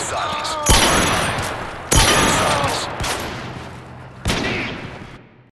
Website.